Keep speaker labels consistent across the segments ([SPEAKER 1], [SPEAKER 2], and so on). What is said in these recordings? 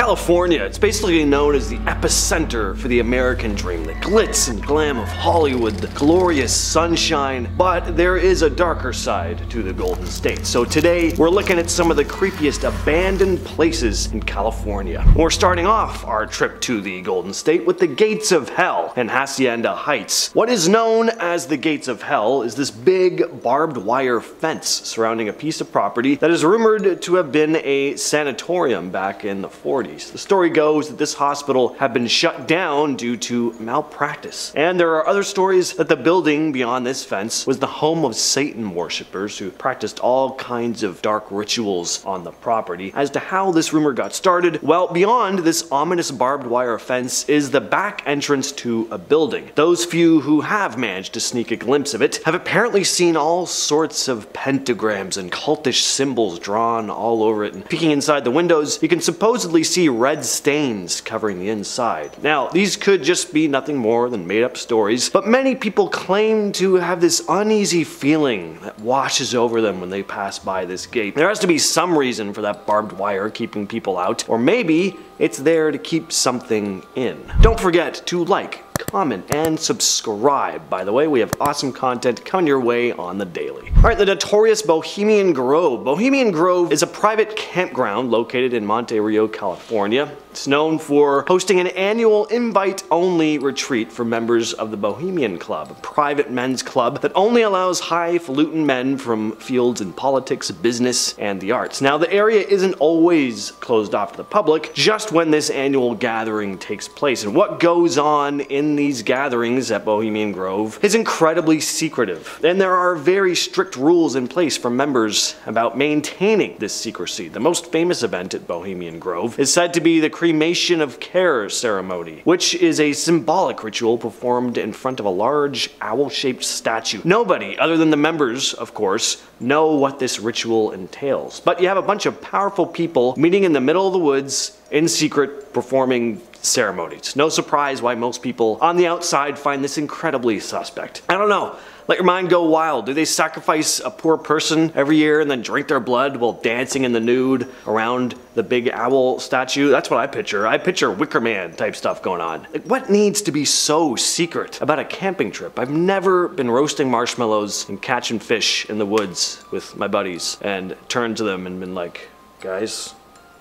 [SPEAKER 1] California, it's basically known as the epicenter for the American dream, the glitz and glam of Hollywood, the glorious sunshine, but there is a darker side to the Golden State. So today, we're looking at some of the creepiest abandoned places in California. We're starting off our trip to the Golden State with the Gates of Hell in Hacienda Heights. What is known as the Gates of Hell is this big barbed wire fence surrounding a piece of property that is rumored to have been a sanatorium back in the 40s. The story goes that this hospital had been shut down due to malpractice. And there are other stories that the building beyond this fence was the home of Satan worshippers who practiced all kinds of dark rituals on the property. As to how this rumor got started, well, beyond this ominous barbed wire fence is the back entrance to a building. Those few who have managed to sneak a glimpse of it have apparently seen all sorts of pentagrams and cultish symbols drawn all over it. And peeking inside the windows, you can supposedly see red stains covering the inside. Now, these could just be nothing more than made up stories, but many people claim to have this uneasy feeling that washes over them when they pass by this gate. There has to be some reason for that barbed wire keeping people out, or maybe it's there to keep something in. Don't forget to like, comment, and subscribe. By the way, we have awesome content coming your way on the daily. Alright, the notorious Bohemian Grove. Bohemian Grove is a private campground located in Monte Rio, California. It's known for hosting an annual invite-only retreat for members of the Bohemian Club, a private men's club that only allows highfalutin men from fields in politics, business, and the arts. Now, the area isn't always closed off to the public, just when this annual gathering takes place. And what goes on in these gatherings at Bohemian Grove is incredibly secretive. And there are very strict rules in place for members about maintaining this secrecy. The most famous event at Bohemian Grove is said to be the cremation of care ceremony, which is a symbolic ritual performed in front of a large owl-shaped statue. Nobody, other than the members, of course, know what this ritual entails. But you have a bunch of powerful people meeting in the middle of the woods in secret performing ceremonies. No surprise why most people on the outside find this incredibly suspect. I don't know. Let your mind go wild. Do they sacrifice a poor person every year and then drink their blood while dancing in the nude around the big owl statue? That's what I picture. I picture Wicker Man type stuff going on. Like, what needs to be so secret about a camping trip? I've never been roasting marshmallows and catching fish in the woods with my buddies and turned to them and been like, guys,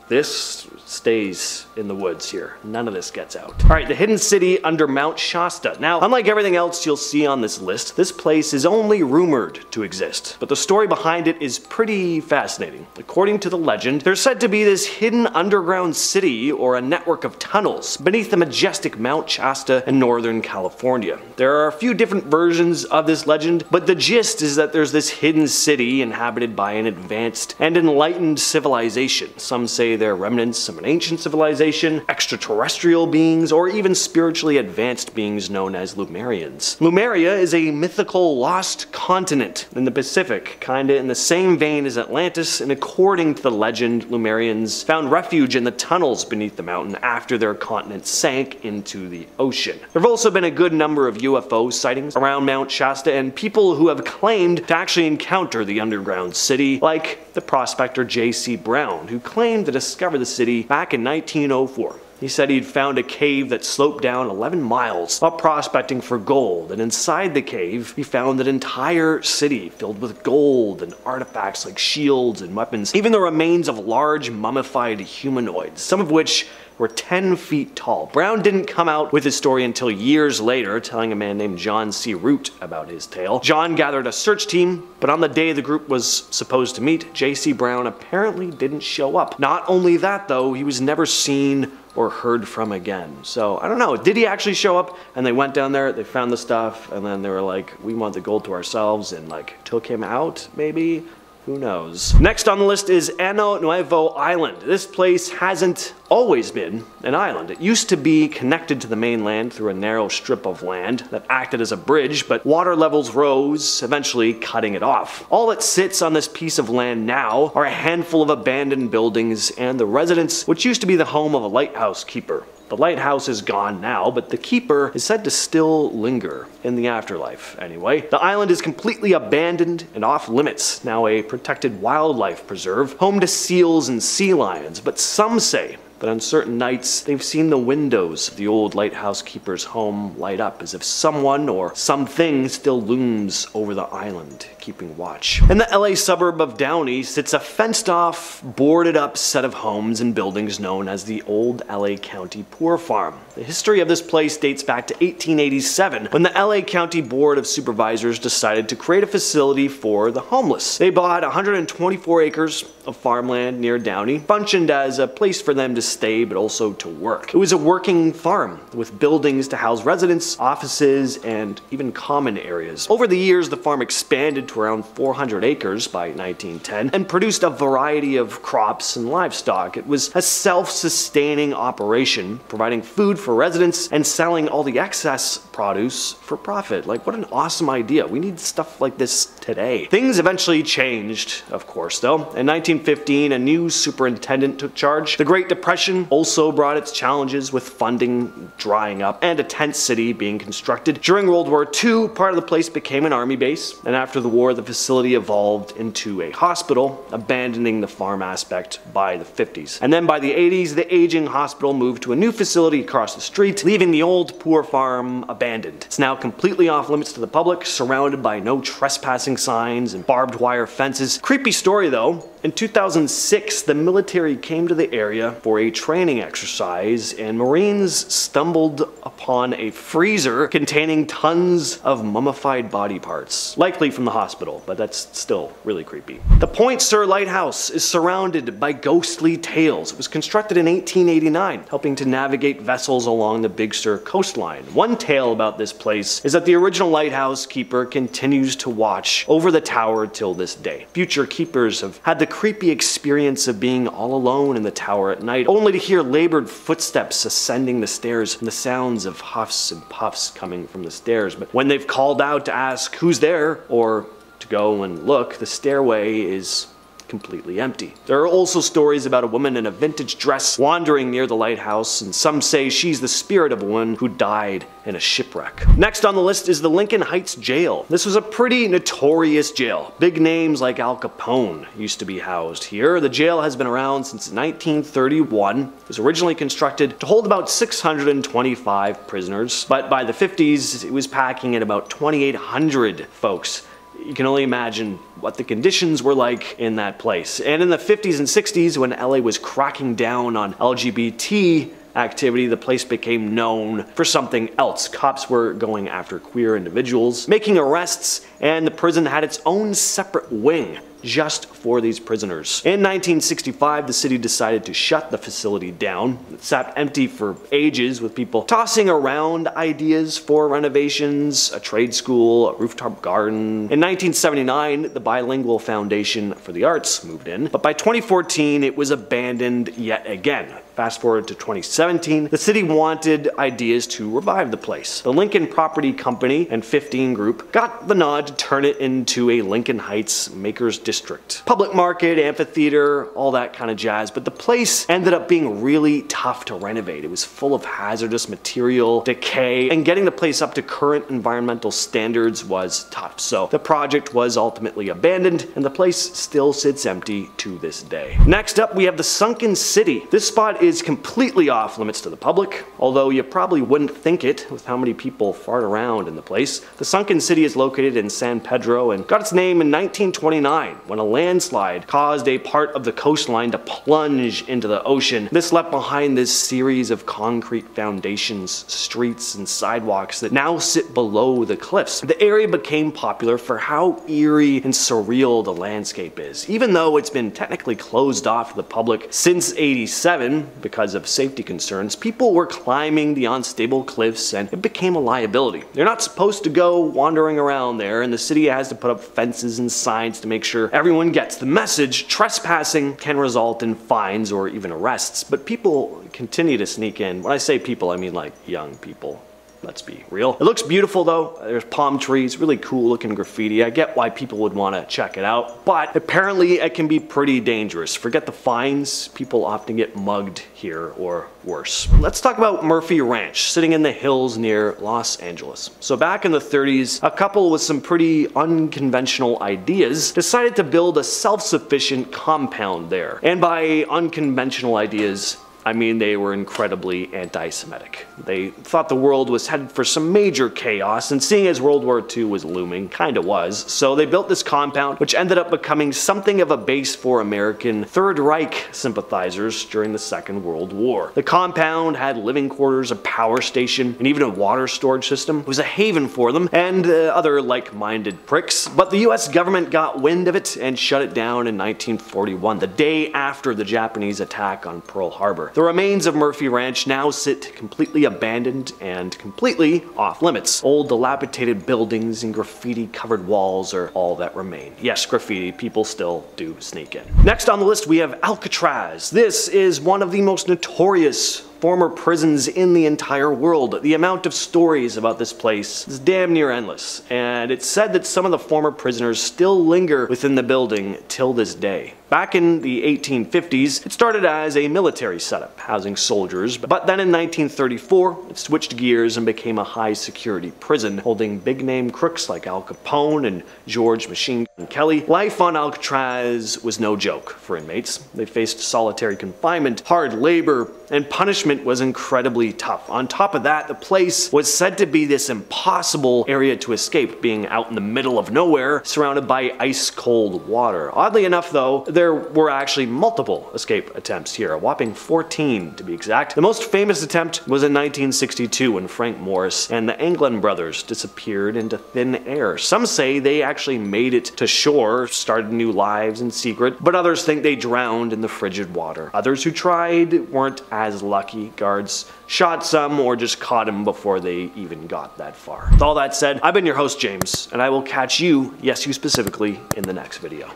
[SPEAKER 1] this stays in the woods here. None of this gets out. All right, the hidden city under Mount Shasta. Now, unlike everything else you'll see on this list, this place is only rumored to exist, but the story behind it is pretty fascinating. According to the legend, there's said to be this hidden underground city or a network of tunnels beneath the majestic Mount Shasta in Northern California. There are a few different versions of this legend, but the gist is that there's this hidden city inhabited by an advanced and enlightened civilization. Some say they're remnants of an ancient civilization, extraterrestrial beings, or even spiritually advanced beings known as Lemurians. Lemuria is a mythical lost continent in the Pacific, kinda in the same vein as Atlantis, and according to the legend, Lemurians found refuge in the tunnels beneath the mountain after their continent sank into the ocean. There have also been a good number of UFO sightings around Mount Shasta and people who have claimed to actually encounter the underground city, like the prospector J.C. Brown, who claimed to discover the city back in 1904. He said he'd found a cave that sloped down 11 miles while prospecting for gold, and inside the cave, he found an entire city filled with gold and artifacts like shields and weapons, even the remains of large mummified humanoids, some of which were 10 feet tall. Brown didn't come out with his story until years later, telling a man named John C. Root about his tale. John gathered a search team, but on the day the group was supposed to meet, J.C. Brown apparently didn't show up. Not only that, though, he was never seen or heard from again. So I don't know. Did he actually show up? And they went down there, they found the stuff, and then they were like, we want the gold to ourselves, and like took him out, maybe? Who knows? Next on the list is Año Nuevo Island. This place hasn't always been an island. It used to be connected to the mainland through a narrow strip of land that acted as a bridge, but water levels rose, eventually cutting it off. All that sits on this piece of land now are a handful of abandoned buildings and the residence which used to be the home of a lighthouse keeper. The lighthouse is gone now, but the keeper is said to still linger in the afterlife. Anyway. The island is completely abandoned and off limits, now a protected wildlife preserve, home to seals and sea lions, but some say but on certain nights, they've seen the windows of the old lighthouse keeper's home light up as if someone or something still looms over the island, keeping watch. In the LA suburb of Downey sits a fenced off, boarded up set of homes and buildings known as the Old LA County Poor Farm. The history of this place dates back to 1887 when the LA County Board of Supervisors decided to create a facility for the homeless. They bought 124 acres of farmland near Downey, functioned as a place for them to stay but also to work. It was a working farm with buildings to house residents, offices, and even common areas. Over the years, the farm expanded to around 400 acres by 1910 and produced a variety of crops and livestock. It was a self-sustaining operation, providing food for residents and selling all the excess produce for profit. Like, what an awesome idea. We need stuff like this today. Things eventually changed, of course, though. In 1915, a new superintendent took charge. The Great Depression also brought its challenges with funding drying up and a tent city being constructed. During World War II, part of the place became an army base, and after the war, the facility evolved into a hospital, abandoning the farm aspect by the 50s. And then by the 80s, the aging hospital moved to a new facility across the street, leaving the old poor farm abandoned. It's now completely off limits to the public, surrounded by no trespassing signs and barbed wire fences. Creepy story though, in 2006, the military came to the area for a training exercise, and Marines stumbled upon a freezer containing tons of mummified body parts, likely from the hospital, but that's still really creepy. The Point Sur Lighthouse is surrounded by ghostly tales. It was constructed in 1889, helping to navigate vessels along the Big Sur coastline. One tale about this place is that the original lighthouse keeper continues to watch over the tower till this day. Future keepers have had the creepy experience of being all alone in the tower at night, only to hear labored footsteps ascending the stairs and the sounds of huffs and puffs coming from the stairs. But when they've called out to ask who's there or to go and look, the stairway is completely empty. There are also stories about a woman in a vintage dress wandering near the lighthouse, and some say she's the spirit of woman who died in a shipwreck. Next on the list is the Lincoln Heights Jail. This was a pretty notorious jail. Big names like Al Capone used to be housed here. The jail has been around since 1931. It was originally constructed to hold about 625 prisoners, but by the 50s it was packing at about 2,800 folks you can only imagine what the conditions were like in that place. And in the 50s and 60s, when LA was cracking down on LGBT activity, the place became known for something else. Cops were going after queer individuals, making arrests, and the prison had its own separate wing just for these prisoners. In 1965, the city decided to shut the facility down. It sat empty for ages with people tossing around ideas for renovations, a trade school, a rooftop garden. In 1979, the Bilingual Foundation for the Arts moved in, but by 2014, it was abandoned yet again. Fast forward to 2017, the city wanted ideas to revive the place. The Lincoln Property Company and 15 Group got the nod to turn it into a Lincoln Heights Makers District. Public market, amphitheater, all that kind of jazz, but the place ended up being really tough to renovate. It was full of hazardous material, decay, and getting the place up to current environmental standards was tough. So the project was ultimately abandoned, and the place still sits empty to this day. Next up, we have the Sunken City. This spot is is completely off limits to the public, although you probably wouldn't think it with how many people fart around in the place. The sunken city is located in San Pedro and got its name in 1929 when a landslide caused a part of the coastline to plunge into the ocean. This left behind this series of concrete foundations, streets, and sidewalks that now sit below the cliffs. The area became popular for how eerie and surreal the landscape is. Even though it's been technically closed off to the public since 87, because of safety concerns, people were climbing the unstable cliffs and it became a liability. They're not supposed to go wandering around there and the city has to put up fences and signs to make sure everyone gets the message. Trespassing can result in fines or even arrests, but people continue to sneak in. When I say people, I mean like young people let's be real. It looks beautiful though. There's palm trees, really cool looking graffiti. I get why people would want to check it out, but apparently it can be pretty dangerous. Forget the fines, people often get mugged here or worse. Let's talk about Murphy Ranch, sitting in the hills near Los Angeles. So back in the 30s, a couple with some pretty unconventional ideas decided to build a self-sufficient compound there. And by unconventional ideas, I mean, they were incredibly anti Semitic. They thought the world was headed for some major chaos, and seeing as World War II was looming, kinda was, so they built this compound, which ended up becoming something of a base for American Third Reich sympathizers during the Second World War. The compound had living quarters, a power station, and even a water storage system. It was a haven for them and uh, other like minded pricks, but the US government got wind of it and shut it down in 1941, the day after the Japanese attack on Pearl Harbor. The remains of Murphy Ranch now sit completely abandoned and completely off limits. Old dilapidated buildings and graffiti covered walls are all that remain. Yes, graffiti, people still do sneak in. Next on the list we have Alcatraz. This is one of the most notorious former prisons in the entire world. The amount of stories about this place is damn near endless, and it's said that some of the former prisoners still linger within the building till this day. Back in the 1850s, it started as a military setup, housing soldiers, but then in 1934, it switched gears and became a high security prison, holding big name crooks like Al Capone and George Machine Gun Kelly. Life on Alcatraz was no joke for inmates. They faced solitary confinement, hard labor, and punishment was incredibly tough. On top of that, the place was said to be this impossible area to escape, being out in the middle of nowhere, surrounded by ice cold water. Oddly enough, though, there were actually multiple escape attempts here, a whopping 14 to be exact. The most famous attempt was in 1962 when Frank Morris and the Anglin brothers disappeared into thin air. Some say they actually made it to shore, started new lives in secret, but others think they drowned in the frigid water. Others who tried weren't as lucky. Guards shot some or just caught them before they even got that far. With all that said, I've been your host, James, and I will catch you, yes you specifically, in the next video.